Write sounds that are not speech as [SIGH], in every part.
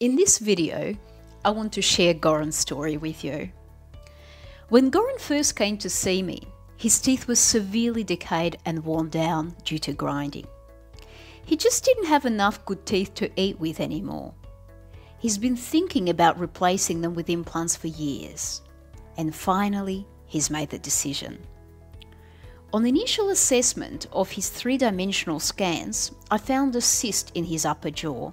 In this video, I want to share Goran's story with you. When Goran first came to see me, his teeth were severely decayed and worn down due to grinding. He just didn't have enough good teeth to eat with anymore. He's been thinking about replacing them with implants for years, and finally, he's made the decision. On initial assessment of his three dimensional scans, I found a cyst in his upper jaw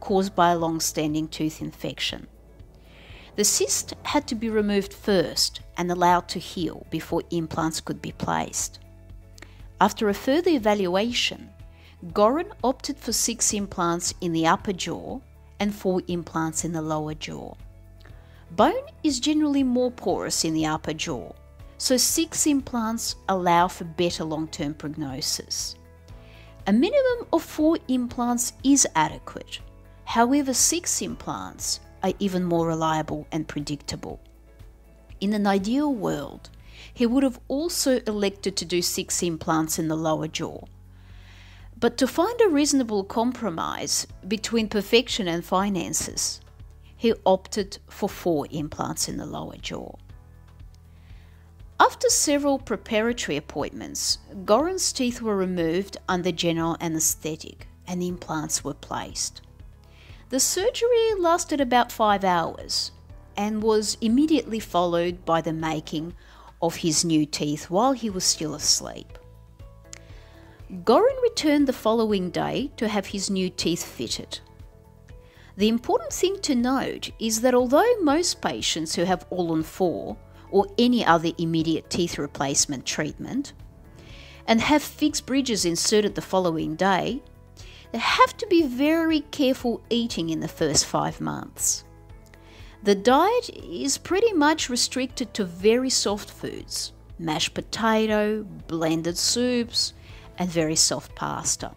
caused by a long standing tooth infection. The cyst had to be removed first and allowed to heal before implants could be placed. After a further evaluation, Goran opted for six implants in the upper jaw and four implants in the lower jaw. Bone is generally more porous in the upper jaw, so six implants allow for better long term prognosis. A minimum of four implants is adequate, However, six implants are even more reliable and predictable. In an ideal world, he would have also elected to do six implants in the lower jaw. But to find a reasonable compromise between perfection and finances, he opted for four implants in the lower jaw. After several preparatory appointments, Goran's teeth were removed under general anesthetic and implants were placed. The surgery lasted about five hours and was immediately followed by the making of his new teeth while he was still asleep. Goran returned the following day to have his new teeth fitted. The important thing to note is that although most patients who have all on four or any other immediate teeth replacement treatment and have fixed bridges inserted the following day, they have to be very careful eating in the first five months. The diet is pretty much restricted to very soft foods mashed potato, blended soups, and very soft pasta.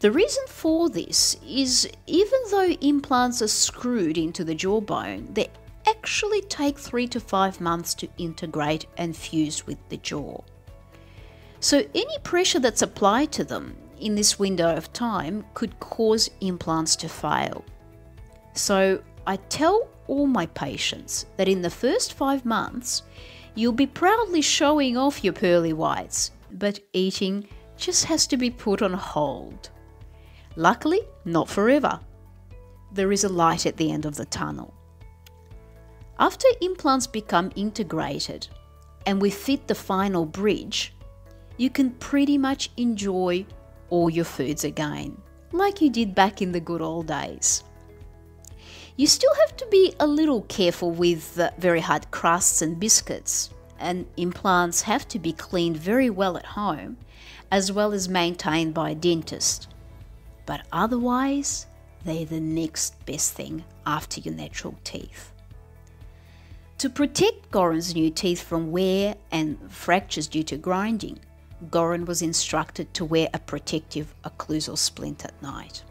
The reason for this is even though implants are screwed into the jawbone, they actually take three to five months to integrate and fuse with the jaw. So, any pressure that's applied to them in this window of time could cause implants to fail. So I tell all my patients that in the first five months, you'll be proudly showing off your pearly whites, but eating just has to be put on hold. Luckily, not forever. There is a light at the end of the tunnel. After implants become integrated and we fit the final bridge, you can pretty much enjoy all your foods again, like you did back in the good old days. You still have to be a little careful with very hard crusts and biscuits, and implants have to be cleaned very well at home, as well as maintained by a dentist. But otherwise, they're the next best thing after your natural teeth. To protect Goran's new teeth from wear and fractures due to grinding, Goran was instructed to wear a protective occlusal splint at night.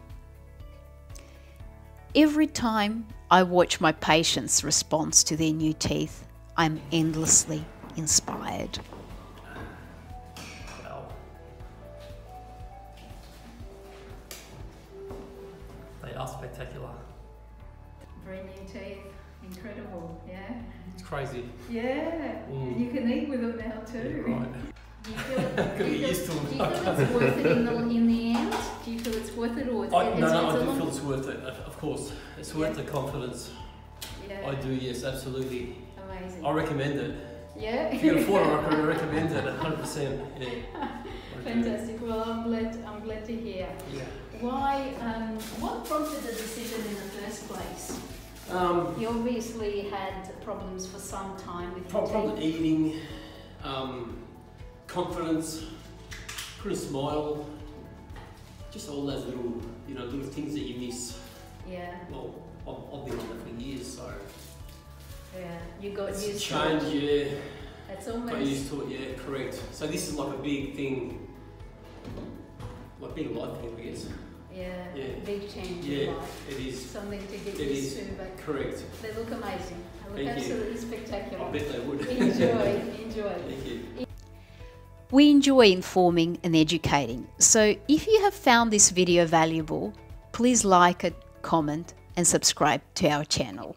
Every time I watch my patients' response to their new teeth, I'm endlessly inspired. They are spectacular. Brand new teeth, incredible, yeah? It's crazy. Yeah, Mm. you can eat with them now too. Right. Do you feel, [LAUGHS] do you feel, do you feel it's [LAUGHS] worth it in the, in the end? Do you feel it's worth it or it's, I, it's, no, no, it's I do feel it's worth it, of course. It's worth the confidence. Yeah, I do, yes, absolutely. amazing. I recommend it. Yeah? If you can afford it, I can recommend it 100%. Yeah. [LAUGHS] Fantastic. Well, I'm glad, I'm glad to hear. Yeah. Why, um, what prompted the decision in the first place? Um, You obviously had problems for some time with pro- problem teeth. eating, um, confidence, couldn't smile, just all those little, you know, little things that you miss. Yeah, Well, I've, I've been on that for years, so yeah. You got it's used to change, it. yeah. It's Got used to it, yeah, correct. So this is like a big thing, like big life thing, I guess. yeah, Yeah. big change Yeah. in life. It is Something to get It used is. to, but correct. they look amazing. They look Thank you. absolutely spectacular. I bet they would. enjoy, [LAUGHS] enjoy. Thank you. We enjoy informing and educating, so if you have found this video valuable, please like it, comment, and subscribe to our channel.